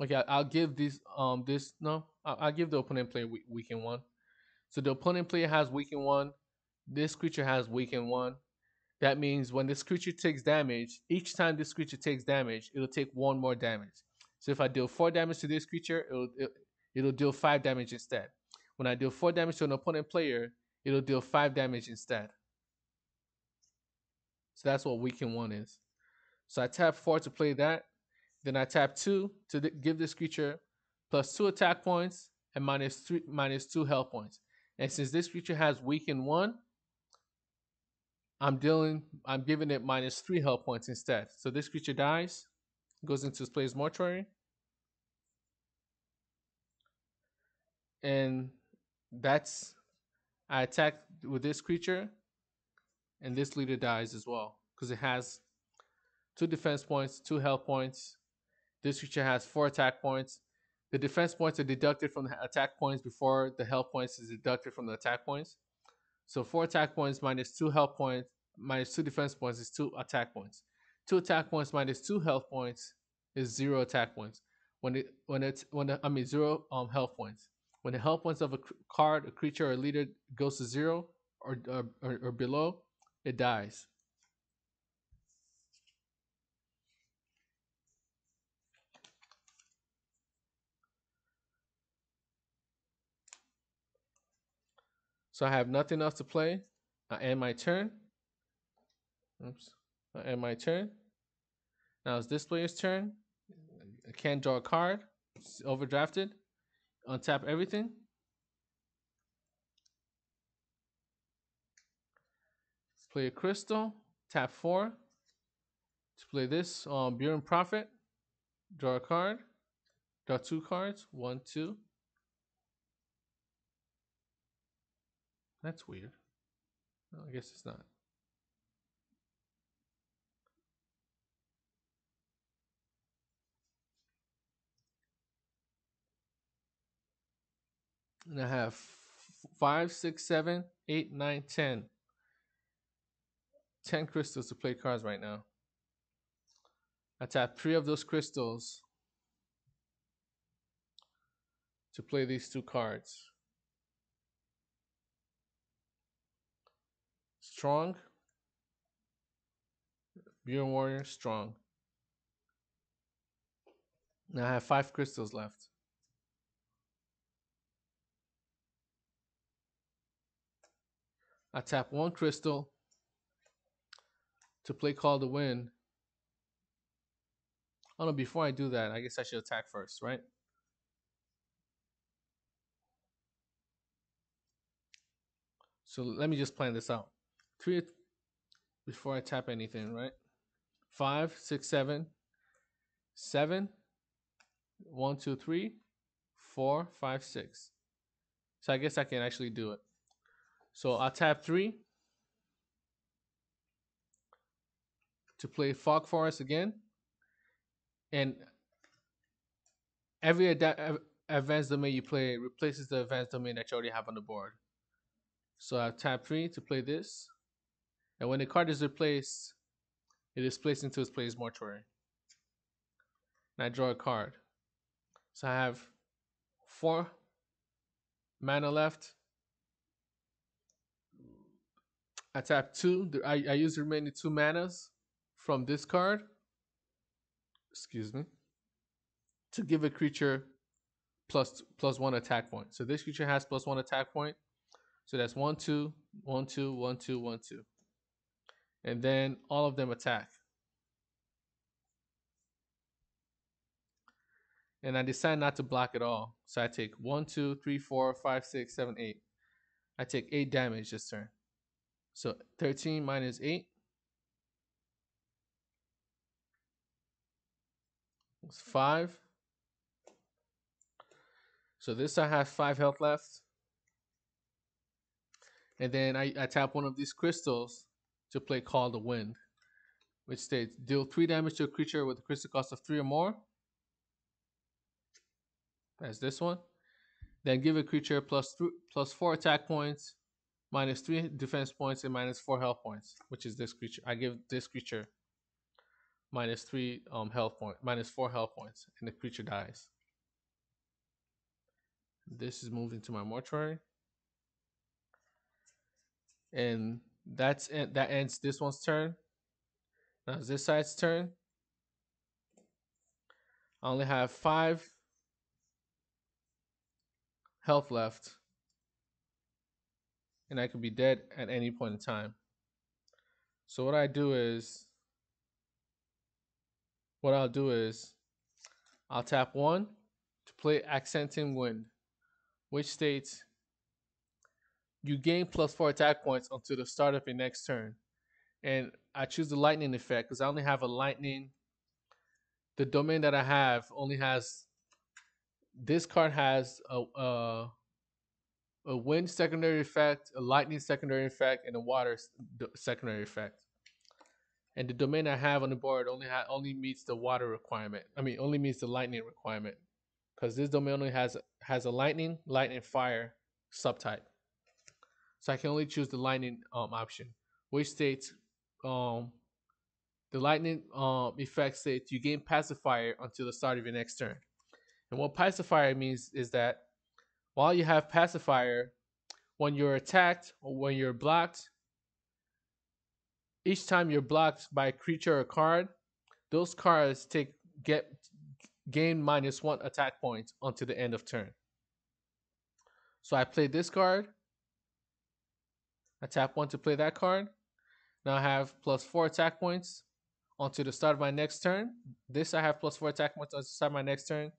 Okay, I'll give this um this no, I'll, give the opponent player weaken one. So the opponent player has weaken one. This creature has weaken one. That means when this creature takes damage, each time this creature takes damage, it'll take one more damage. So if I deal four damage to this creature, it'll it'll deal five damage instead. When I deal four damage to an opponent player, it'll deal five damage instead. So that's what weaken one is. So I tap four to play that. Then I tap two to give this creature plus two attack points and minus three minus two health points. And since this creature has weakened one, I'm dealing I'm giving it minus three health points instead. So this creature dies, goes into its player's mortuary. And that's I attack with this creature, and this leader dies as well because it has two defense points, two health points. This creature has four attack points, the defense points are deducted from the attack points before the health points is deducted from the attack points. So four attack points minus two health points minus two defense points is two attack points. Two attack points minus two health points is zero attack points. When it when it's when the, I mean zero um health points. When the health points of a card, a creature, or a leader goes to zero or or, or below, it dies. So I have nothing else to play. I end my turn. Oops. I end my turn. Now it's this player's turn. I can't draw a card. It's overdrafted. Untap everything. play a crystal, tap four. To play this, um, Buran Prophet, draw a card, draw two cards, one, two. That's weird. No, I guess it's not. And I have five, six, seven, eight, nine, ten. Ten crystals to play cards right now. I tap three of those crystals to play these two cards. Strong. Buran Warrior, strong. Now I have five crystals left. I tap one crystal to play Call the Wind. Oh no, before I do that, I guess I should attack first, right? So let me just plan this out. Three before I tap anything, right? Five, six, seven, seven, one, two, three, four, five, six. So I guess I can actually do it. So I'll tap three to play Fog Forest again. And every ad- advanced domain you play replaces the advanced domain that you already have on the board. So I tap three to play this. And when the card is replaced, it is placed into its place mortuary. And I draw a card. So I have four mana left. I tap two. I, I use the remaining two manas from this card. Excuse me. To give a creature plus plus one attack point. So this creature has plus one attack point. So that's one, two, one, two, one, two, one, two. And then all of them attack. And I decide not to block at all. So I take one, two, three, four, five, six, seven, eight. I take eight damage this turn. So 13 minus 8 5. So this I have 5 health left. And then I, I tap one of these crystals to play Call the Wind, which states deal 3 damage to a creature with a crystal cost of 3 or more. That's this one. Then give a creature plus, th- plus 4 attack points minus three defense points and minus four health points, which is this creature. I give this creature minus three um health point, minus four health points, and the creature dies. This is moved into my mortuary, and that's that ends this one's turn. Now it's this side's turn. I only have five health left and I could be dead at any point in time. So what I do is, what I'll do is, I'll tap one to play Accenting Wind, which states you gain plus four attack points until the start of your next turn. And I choose the lightning effect because I only have a lightning. The domain that I have only has. This card has a, a a wind secondary effect, a lightning secondary effect, and a water secondary effect. And the domain I have on the board only ha- only meets the water requirement. I mean, only meets the lightning requirement, because this domain only has has a lightning, lightning, fire subtype. So I can only choose the lightning um, option, which states um, the lightning um, effect states you gain pacifier until the start of your next turn. And what pacifier means is that while you have pacifier, when you're attacked or when you're blocked, each time you're blocked by a creature or card, those cards take get gain minus one attack points until the end of turn. So I play this card. I tap one to play that card. Now I have plus four attack points onto the start of my next turn. This I have plus four attack points on the start of my next turn.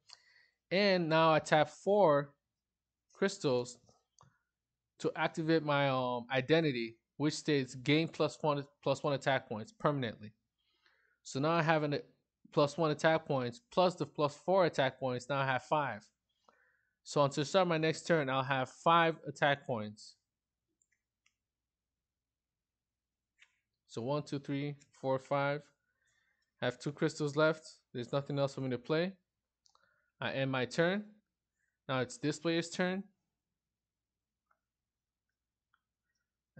And now I tap four crystals to activate my um identity, which states gain plus one plus one attack points permanently. So now I have a plus one attack points plus the plus four attack points. Now I have five. So until start my next turn, I'll have five attack points. So one, two, three, four, five. I have two crystals left. There's nothing else for me to play. I end my turn. Now it's this player's turn.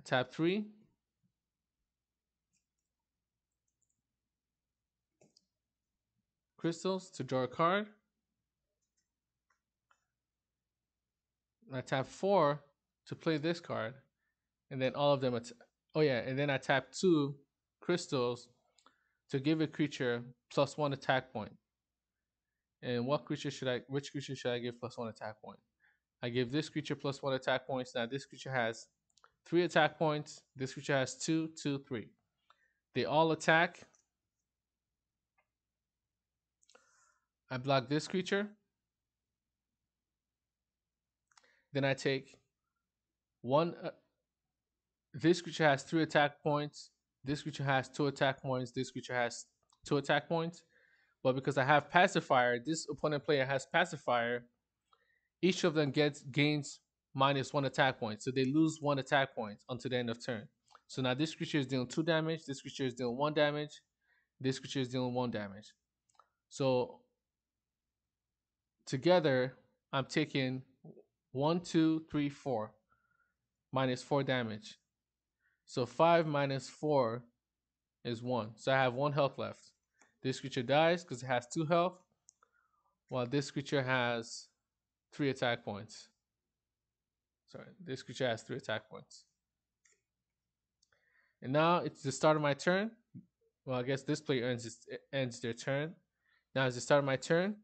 Tap three. Crystals to draw a card. I tap four to play this card. And then all of them, oh yeah, and then I tap two crystals to give a creature plus one attack point. And what creature should I, which creature should I give plus one attack point? I give this creature plus one attack points. Now this creature has three attack points. This creature has two, two, three. They all attack. I block this creature. Then I take one. Uh, this creature has three attack points. This creature has two attack points. This creature has two attack points. But because I have pacifier, this opponent player has pacifier. Each of them gets gains minus one attack point. So they lose one attack point until the end of turn. So now this creature is dealing two damage. This creature is dealing one damage. This creature is dealing one damage. So together, I'm taking one, two, three, four, minus four damage. So five minus four is one. So I have one health left. This creature dies because it has two health, while this creature has three attack points. Sorry, this creature has three attack points. And now it's the start of my turn. Well, I guess this player ends ends their turn. Now it's the start of my turn.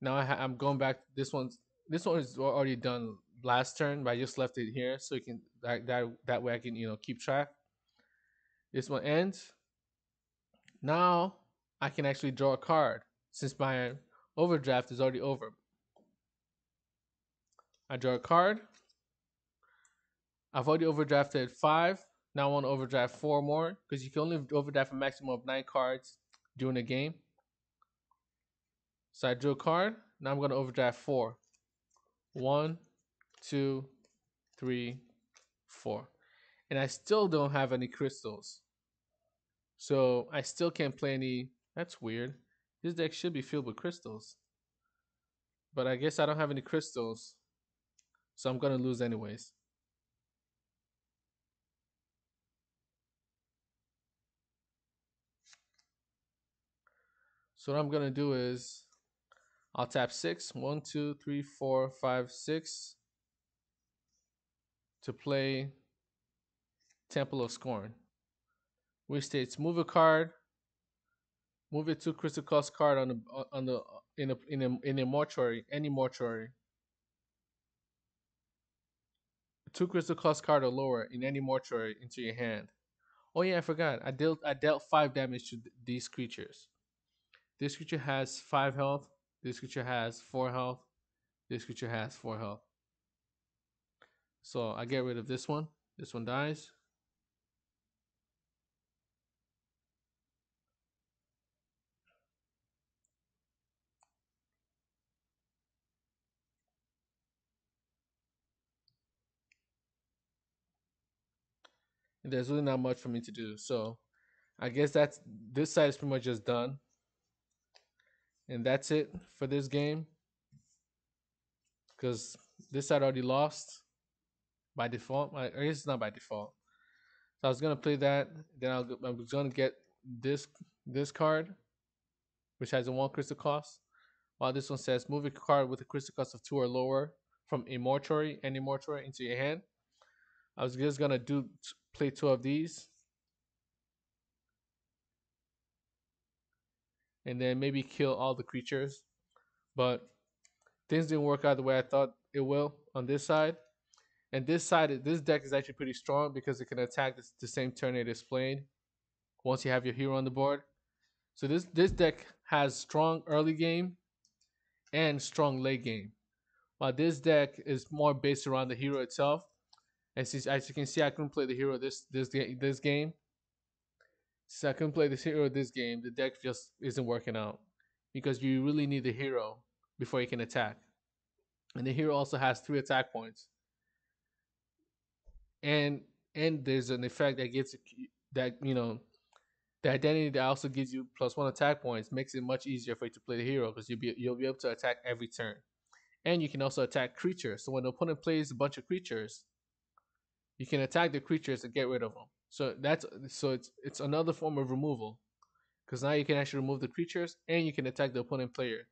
Now I am going back. This one's this one is already done last turn, but I just left it here so you can that that that way I can you know keep track. This one ends. Now I can actually draw a card since my overdraft is already over. I draw a card. I've already overdrafted five. Now I want to overdraft four more because you can only overdraft a maximum of nine cards during a game. So I drew a card. Now I'm going to overdraft four. One, two, three, four. And I still don't have any crystals. So I still can't play any. That's weird. This deck should be filled with crystals. But I guess I don't have any crystals. So I'm going to lose anyways. So what I'm going to do is I'll tap six. One, two, three, four, five, six to play Temple of Scorn. Which states move a card, move it to crystal cost card on the on the in a in a in a mortuary, any mortuary. Two crystal cost card or lower in any mortuary into your hand. Oh yeah, I forgot. I dealt I dealt five damage to th these creatures. This creature has 5 health. This creature has 4 health. This creature has 4 health. So I get rid of this one. This one dies. There's really not much for me to do. So I guess that's this side is pretty much just done. And that's it for this game. Because this side already lost by default. I guess it's not by default. So I was gonna play that. Then I was gonna get this this card, which has a one crystal cost. While this one says move a card with a crystal cost of two or lower from a mortuary, any mortuary, into your hand. I was just gonna do play two of these and then maybe kill all the creatures. But things didn't work out the way I thought it will on this side. And this side, this deck is actually pretty strong because it can attack the same turn it is played once you have your hero on the board. So this this deck has strong early game and strong late game. While this deck is more based around the hero itself. And since as you can see, I couldn't play the hero this this this game since play this hero this game, the deck just isn't working out because you really need the hero before you can attack. And the hero also has three attack points. And and there's an effect that gives that you know the identity that also gives you plus one attack points makes it much easier for you to play the hero because you'll be you'll be able to attack every turn. And you can also attack creatures. So when the opponent plays a bunch of creatures, you can attack the creatures and get rid of them. So that's so it's it's another form of removal, because now you can actually remove the creatures and you can attack the opponent player.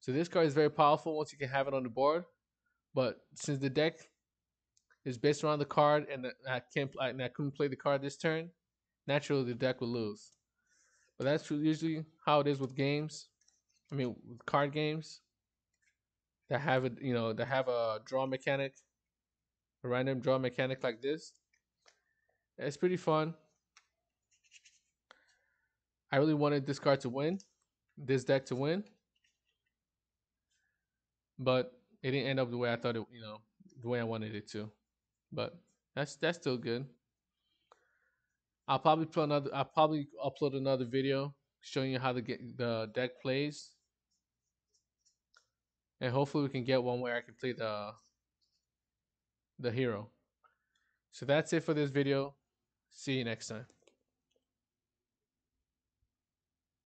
So this card is very powerful once you can have it on the board. But since the deck is based around the card and I can't and I couldn't play the card this turn, naturally the deck will lose. But that's usually how it is with games. I mean, with card games that have a you know, that have a draw mechanic, a random draw mechanic like this. It's pretty fun. I really wanted this card to win, this deck to win, but it didn't end up the way I thought it, you know, the way I wanted it to. But that's that's still good. I'll probably put another. I'll probably upload another video showing you how the get the deck plays, and hopefully we can get one where I can play the the hero. So that's it for this video. See you next time.